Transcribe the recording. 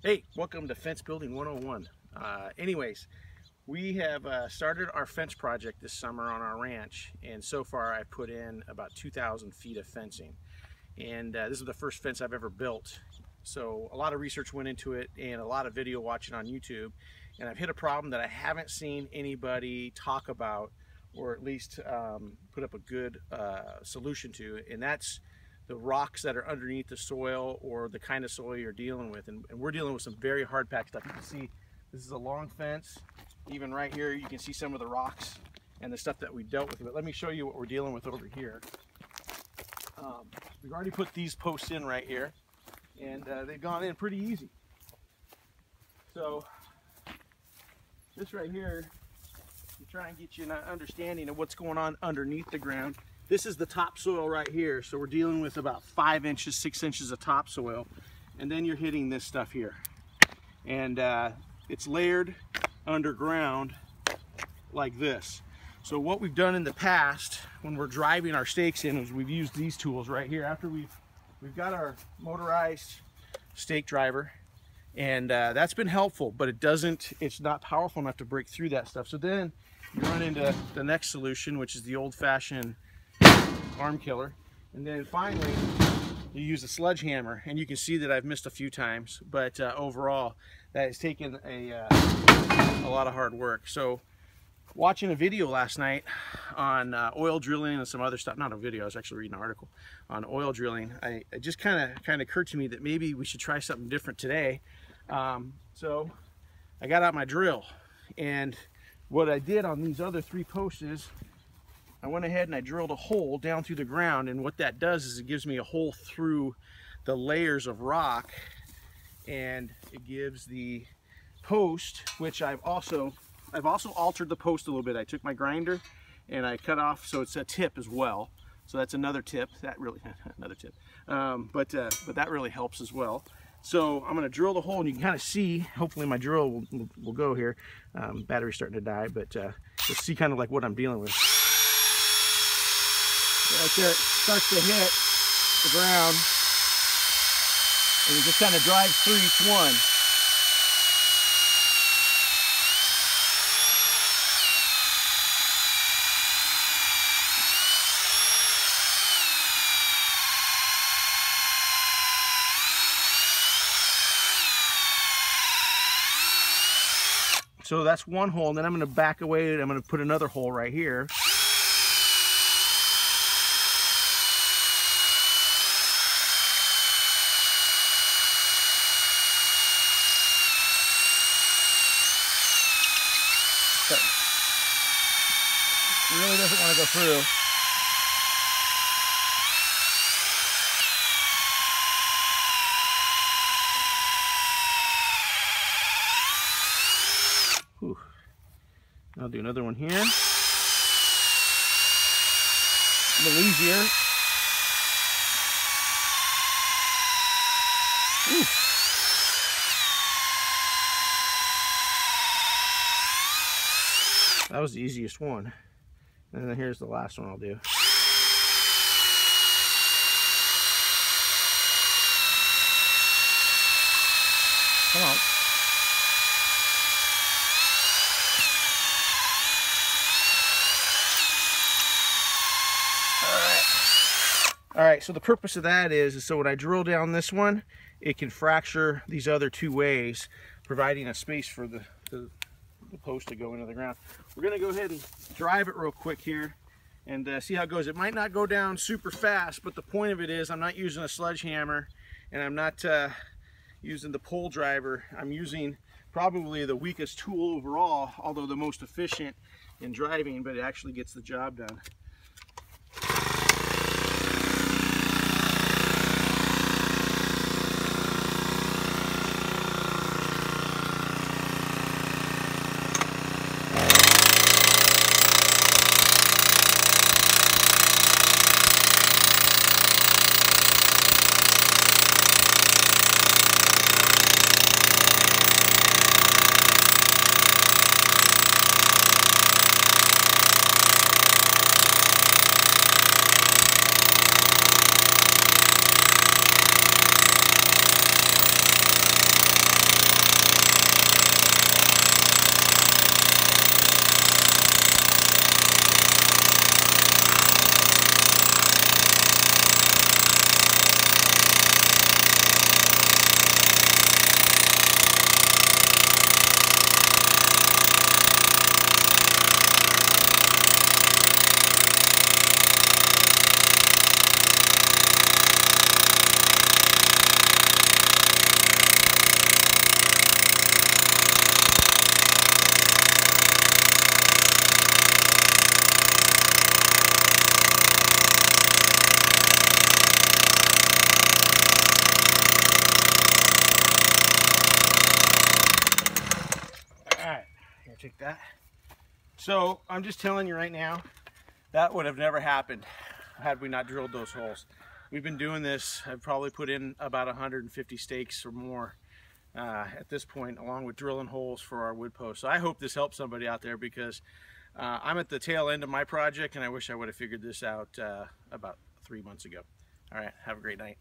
Hey, welcome to Fence Building 101. Uh, anyways, we have uh, started our fence project this summer on our ranch, and so far I've put in about 2,000 feet of fencing. And uh, this is the first fence I've ever built. So a lot of research went into it and a lot of video watching on YouTube. And I've hit a problem that I haven't seen anybody talk about or at least um, put up a good uh, solution to, and that's the rocks that are underneath the soil or the kind of soil you're dealing with. And, and we're dealing with some very hard packed stuff. You can see this is a long fence. Even right here, you can see some of the rocks and the stuff that we dealt with. But let me show you what we're dealing with over here. Um, we've already put these posts in right here and uh, they've gone in pretty easy. So this right here, to try and get you an understanding of what's going on underneath the ground. This is the topsoil right here. So we're dealing with about five inches, six inches of topsoil. And then you're hitting this stuff here. And uh, it's layered underground like this. So what we've done in the past when we're driving our stakes in is we've used these tools right here. After we've, we've got our motorized stake driver and uh, that's been helpful, but it doesn't, it's not powerful enough to break through that stuff. So then you run into the next solution, which is the old fashioned arm killer. And then finally, you use a sledgehammer and you can see that I've missed a few times, but uh, overall that has taken a, uh, a lot of hard work. So watching a video last night on uh, oil drilling and some other stuff, not a video, I was actually reading an article on oil drilling. I, it just kind of kind of occurred to me that maybe we should try something different today. Um, so I got out my drill and what I did on these other three posts is I went ahead and I drilled a hole down through the ground and what that does is it gives me a hole through the layers of rock and it gives the post which I've also I've also altered the post a little bit. I took my grinder and I cut off so it's a tip as well. So that's another tip. That really another tip. Um, but uh, but that really helps as well. So I'm going to drill the hole and you can kind of see hopefully my drill will, will, will go here. Um, battery's starting to die but uh, you'll see kind of like what I'm dealing with right there, it starts to hit the ground. And it just kind of drives through each one. So that's one hole, and then I'm going to back away I'm going to put another hole right here. It really doesn't want to go through. I'll do another one here. A little easier. Ooh. That was the easiest one. And then here's the last one I'll do. Come on. All right, so the purpose of that is, is so when I drill down this one, it can fracture these other two ways, providing a space for the, the, the post to go into the ground. We're gonna go ahead and drive it real quick here and uh, see how it goes. It might not go down super fast, but the point of it is I'm not using a sledgehammer and I'm not uh, using the pole driver. I'm using probably the weakest tool overall, although the most efficient in driving, but it actually gets the job done. So I'm just telling you right now, that would have never happened had we not drilled those holes. We've been doing this, I've probably put in about 150 stakes or more uh, at this point, along with drilling holes for our wood posts. So I hope this helps somebody out there because uh, I'm at the tail end of my project and I wish I would have figured this out uh, about three months ago. All right, have a great night.